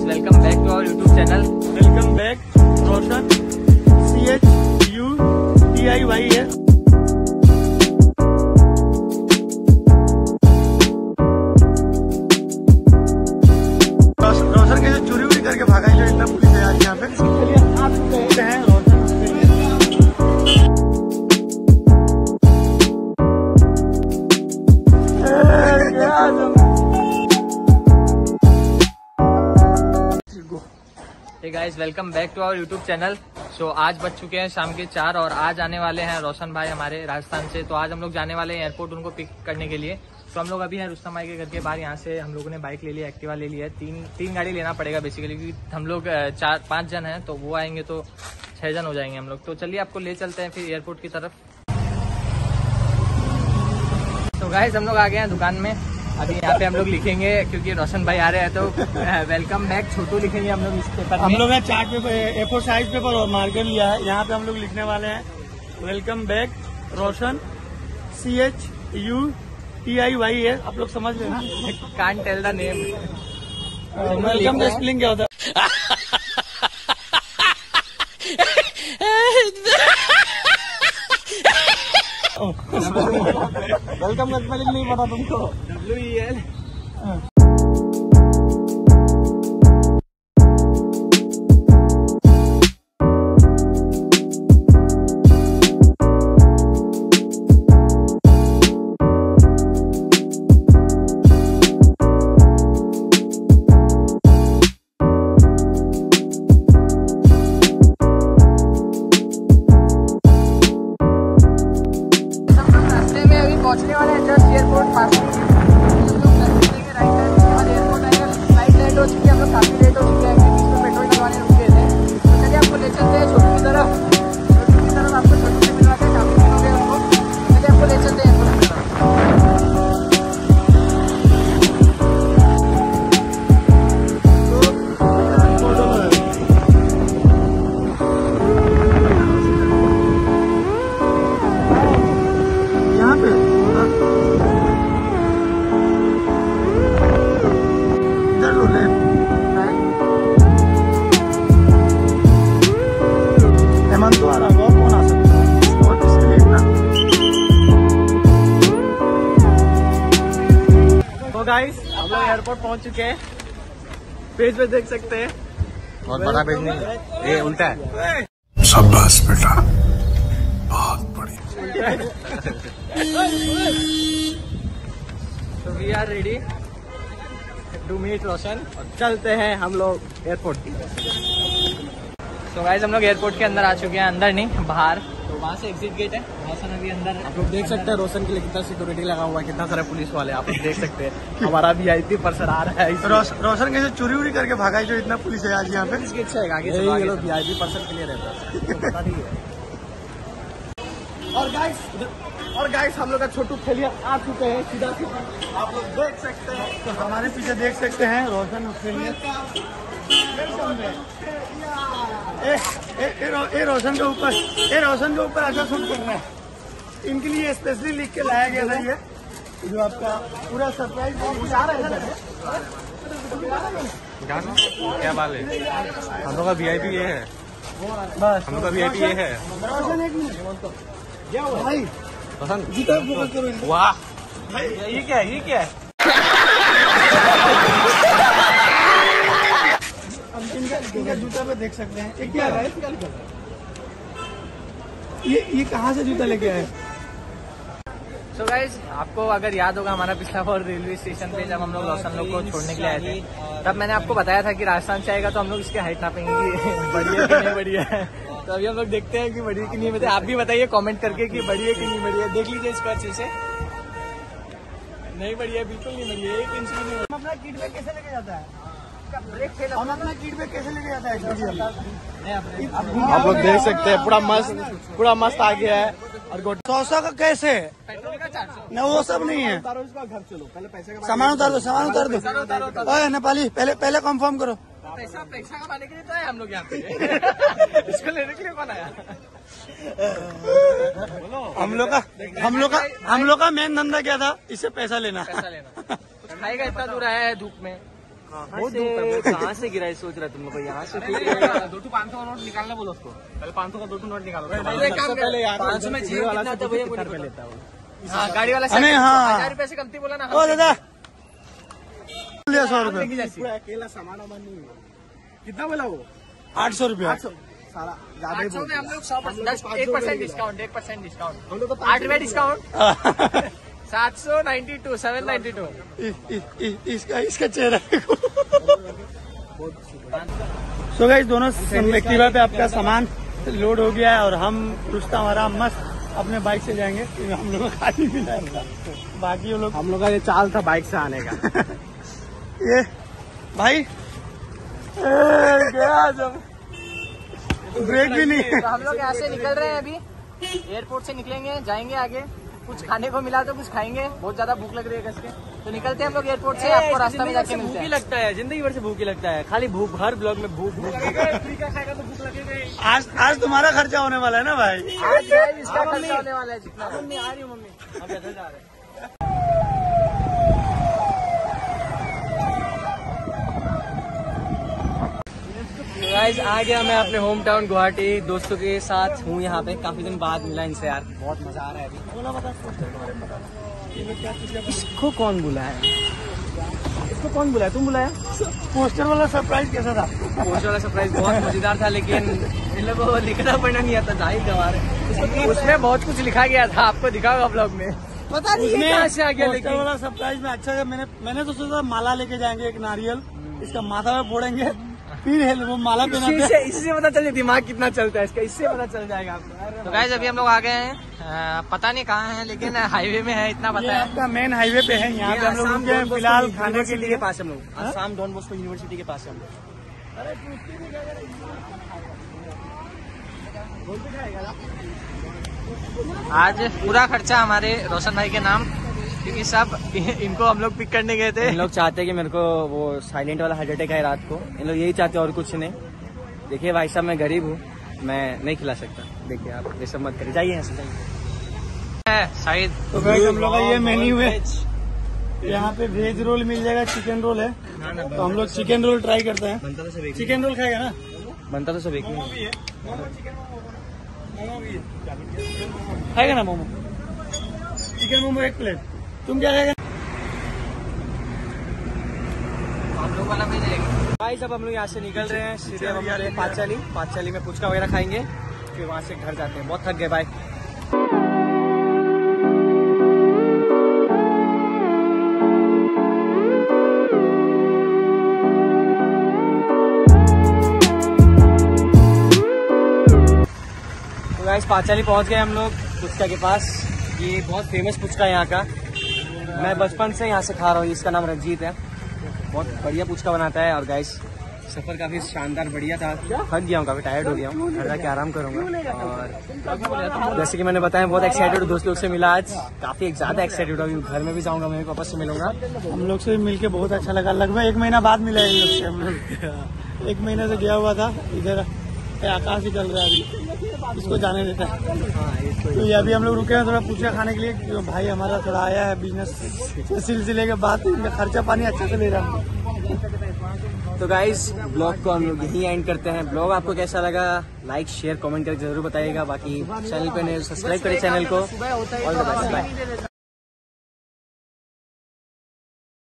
Guys welcome back to our YouTube channel welcome back Roshan C H U T I Y है रोशन के जो चोरी वोरी करके भागा है जो इतना पुलिस है आज यहाँ पे। Welcome back to our YouTube channel so आज बज चुके हैं शाम के चार और आज आने वाले हैं रोशन भाई हमारे राजस्थान से। तो आज हम लोग जाने वाले हैं एयरपोर्ट उनको पिक करने के लिए। तो हम लोग अभी हैं रुस्तम भाई के घर के बाहर। यहाँ से हम लोगों ने बाइक ले ली एक्टिवा ले ली है तीन तीन गाड़ी लेना पड़ेगा बेसिकली क्योंकि हम लोग चार, पाँच जन हैं तो वो आएँगे तो छह जन हो जाएँगे हम लोग। तो चलिए आपको ले चलते हैं फिर एयरपोर्ट की तरफ़। तो गाइस हम लोग आ गए हैं दुकान में। अभी यहाँ पे हम लोग लिखेंगे क्योंकि रोशन भाई आ रहे हैं तो वेलकम बैक छोटू लिखेंगे हम लोग इस पेपर हम लोग ने chart paper A four size paper और मार्कर लिया है। यहाँ पे हम लोग लिखने वाले हैं welcome back Roshan C H U T I Y है आप लोग समझ लेना can tell the name welcome spelling क्या होता है? वेलकम का स्पेलिंग नहीं पता तुमको। डब्ल्यू ई एल हम लोग एयरपोर्ट पहुँच चुके हैं। पेज पे देख सकते हैं। बहुत बड़ा पेज नहीं है। ये उल्टा है। शाबाश बेटा। बहुत बढ़िया। तो we are ready to meet Roshan. और चलते हैं हम लोग एयरपोर्ट की। तो गाइज़ हम लोग एयरपोर्ट के अंदर आ चुके हैं अंदर नहीं बाहर। तो वहाँ से एग्जिट गेट है। रोशन अभी अंदर आप लोग देख सकते हैं रोशन के लिए कितना सिक्योरिटी लगा हुआ है। कितना सारे पुलिस वाले आप लोग देख सकते हैं। हमारा वी आई पी पर्सन आ रहा है रोशन कैसे चोरी वोरी करके भागा जो इतना पुलिस है आज यहाँ पे? गेट से आएगा, आगे ये लोग वी आई पर्सन के लिए रहता है। पता नहीं है। और गाइस और गाइस हम लोग का छोटू खेलिया आ चुके हैं सीधा सीधा आप लोग देख सकते हैं तो हमारे पीछे देख सकते हैं रोशन ऑस्ट्रेलिया ए, ए, ए, रो, ए रोशन के ऊपर ए रोशन के ऊपर ऐसा शूट करना। है इनके लिए स्पेशली लिख के लाया गया था ये जो आपका पूरा सरप्राइज़ आ रहा है क्या बाल है? हम लोग का वीआईपी ये है। बस। हम लोग का वीआईपी ये है। रोशन एक मिनट। क्या भाई रोशन। जूता फोकस करो वाह। ये क्या है? ये क्या है? इनका जूता पे देख सकते हैं। ये क्या है? ये ये कहाँ से जूता लेके आए? सो गाइज़ आपको अगर याद होगा हमारा पिछला बार रेलवे स्टेशन पे जब हम लोग रोशन लोग को छोड़ने के लिए आए थे तब मैंने आपको बताया था कि राजस्थान से आएगा तो हम लोग इसके हाइट नापेंगे कि बढ़िया कि नहीं बढ़िया। है तो अभी हम लोग देखते हैं कि बढ़िया कि नहीं बताइए आप भी बताइए कमेंट करके कि बढ़िया कि नहीं बढ़िया। देख लीजिए इसको अच्छे से। नहीं बढ़िया बिल्कुल नहीं बढ़िया। एक इंच भी नहीं अपना किट बैग कैसे लेके जाता है? हम अपना किट बैग कैसे लेके जाता है आप आप लोग देख सकते हैं पूरा मस्त पूरा मस्त आ गया है। और गोट सौ सौ का कैसे? है न वो सब नहीं है। घर चलो पहले पैसे का सामान उतार दो सामान उतार दो। ओए नेपाली पहले पहले कंफर्म करो। पैसा पैसा कमाने के लिए तो है हम लोग यहाँ पे। इसको लेने के लिए कौन आया? हम लोग का हम लोग का हम लोग का मेन धंधा क्या था? इससे पैसा लेना। पैसा लेना। खाएगा इतना दूर आया है धूप में? बहुत है कहाँ से गिरा सोच रहा तुम लोग यहाँ से दो टू पाँच सौ का नोट निकालना बोलो उसको। पहले पाँच सौ का दो टू नोट निकालो। पाँच सौ में ज़ीरो वाला कितना भैया लेता है हाँ गाड़ी वाला हाँ। हज़ार से कमती बोला ना। ओ दादा। सौ रुपये अकेला सामान वामान नहीं कितना बोला वो? आठ सौ रुपया। सारा ज़्यादा ही आठ हम लोग सौ एक परसेंट डिस्काउंट एक परसेंट डिस्काउंट हम लोग तो आठ रुपए डिस्काउंट सात सौ ninety two seven ninety two. इसका इसका चेहरा सो गाइस दोनों एक्टिवा पे आपका सामान लोड हो गया है और हम रुस्ता हमारा मस्त अपने बाइक से जाएँगे हम लोग को खाली है बाकी लोग हम लोग का ये चाल था बाइक से आने का। ये भाई ए, गया जब। ब्रेक भी नहीं है। तो हम लोग यहाँ से निकल रहे हैं अभी। एयरपोर्ट से निकलेंगे जाएँगे आगे। कुछ खाने को मिला तो कुछ खाएँगे। बहुत ज़्यादा भूख लग रही है कसके तो निकलते हैं हम लोग एयरपोर्ट से आपको रास्ता में जाके मिलते भूख ही हैं। लगता है ज़िंदगी भर से भूख ही लगता है। खाली भूख हर ब्लॉग में भूख भूख। आज आज तुम्हारा खर्चा होने वाला है ना भाई? आज इसका खर्चा होने वाला है जितना। मम्मी आ रही हूँ मम्मी। हम जा रहे हैं। गाइस आ गया मैं अपने होम टाउन गुवाहाटी दोस्तों के साथ। हूँ यहाँ पे। काफ़ी दिन बाद मिला इनसे यार। बहुत मज़ा आ रहा है अभी। इसको कौन बुलाया इसको कौन बुलाया? तुम बुलाया? पोस्टर वाला सरप्राइज़ कैसा था? पोस्टर वाला सरप्राइज़ बहुत मज़ेदार था लेकिन इन लोगों को लिखना पढ़ना नहीं आता ज़ाहिर गवार है। उसमें बहुत कुछ लिखा गया था आपको दिखाऊँगा ब्लॉग में। पता नहीं ये कहाँ से आ गया लेकिन वाला सरप्राइज़ में अच्छा मैंने मैंने तो सोचा था माला लेके जाएँगे एक नारियल इसका माथा में फोड़ेंगे। फिर हेल- वो माला इसी पहनाते से इसी से पता चल जाए दिमाग कितना चलता है इसका इससे पता चल जाएगा आपको। तो गाइज़ अभी हम लोग आ गए हैं। पता नहीं कहाँ हैं लेकिन हाईवे में है इतना पता है। आपका मेन हाईवे पे है यहाँ पे हम लोग रुके हैं फ़िलहाल खाने के लिए। पास हम लोग। आसाम डॉन बॉस्को यूनिवर्सिटी के पास हम लोग। आज पूरा खर्चा हमारे रोशन भाई के नाम। क्योंकि सब इनको हम लोग पिक करने गए थे। इन लोग चाहते हैं कि मेरे को वो साइलेंट वाला हार्ट अटैक है रात को। इन लोग यही चाहते हैं और कुछ नहीं। देखिए भाई साहब मैं गरीब हूँ। मैं नहीं खिला सकता। देखिए आप ये सब मत करिए। जाइए यहाँ से जाइए। है, तो गाइस हम लोग का ये मेन्यू है। यहाँ पे वेज रोल मिल जाएगा चिकन रोल है। तो हम लोग चिकन रोल ट्राई करते हैं। बनता तो सब एक चिकन रोल खाएगा ना? बनता तो सब एक ही है। खाएगा ना मोमो? चिकन मोमो एक प्लेट तुम क्या देंगे। गाइस अब हम लोग यहाँ से निकल रहे हैं सीधे हम पाँचाली पाँचाली में पुचका वगैरह खाएँगे फिर वहाँ से घर जाते हैं। बहुत थक गए बाय तो गाइस पाँचाली पहुँच गए हम लोग पुचका के पास। ये बहुत फ़ेमस पुचका है यहाँ का। मैं बचपन से यहाँ से खा रहा हूँ इसका नाम रंजीत है। बहुत बढ़िया पुचका बनाता है और गाइस सफ़र काफ़ी शानदार बढ़िया था। थक गया हूँ काफ़ी टायर्ड हो गया हूँ। घर जाके आराम करूँगा। और जैसे कि मैंने बताया बहुत एक्साइटेड दोस्त लोग से मिला आज। काफ़ी ज़्यादा एक्साइटेड हूँ घर में भी जाऊँगा मैं पापा से मिलूँगा। हम लोग से मिलके बहुत अच्छा लगा। लगभग एक महीना बाद मिला है से। एक महीने से गया हुआ था इधर आकाश ही चल रहा है अभी। इसको जाने देता है। तो ये अभी हम लोग रुके हैं थोड़ा पूछा खाने के लिए क्योंकि भाई हमारा थोड़ा आया है बिज़नेस सिलसिले के बाद इनका खर्चा पानी अच्छा से ले रहा है। तो गाइस ब्लॉग को हम लोग यहीं एंड करते हैं। ब्लॉग आपको कैसा लगा? लाइक शेयर कमेंट करके ज़रूर बताइएगा। बाकी चैनल पे नहीं सब्सक्राइब करें चैनल को। All the best bye